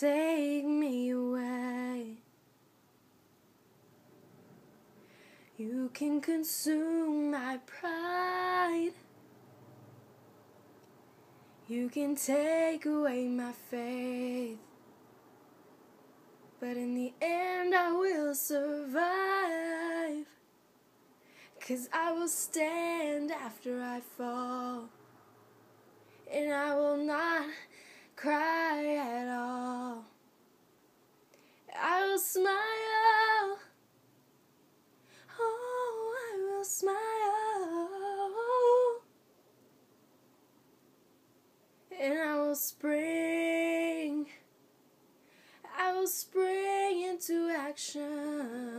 take me away. You can consume my pride. You can take away my faith. But in the end, I will survive. Cause I will stand after I fall. And I will not cry at all. I will smile. Smile. And I will spring. I will spring into action.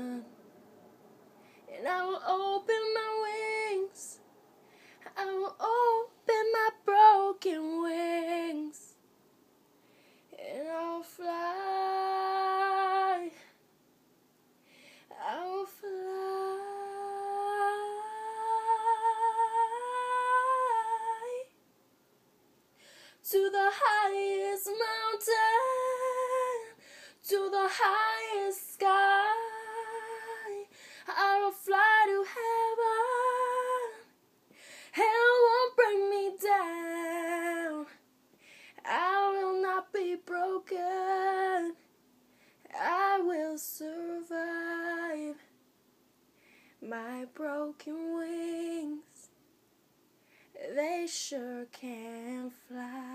To the highest mountain, to the highest sky. I will fly to heaven. Hell won't bring me down. I will not be broken. I will survive my broken wings. They sure can fly.